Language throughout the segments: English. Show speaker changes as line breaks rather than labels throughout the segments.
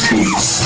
Space.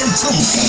现重视。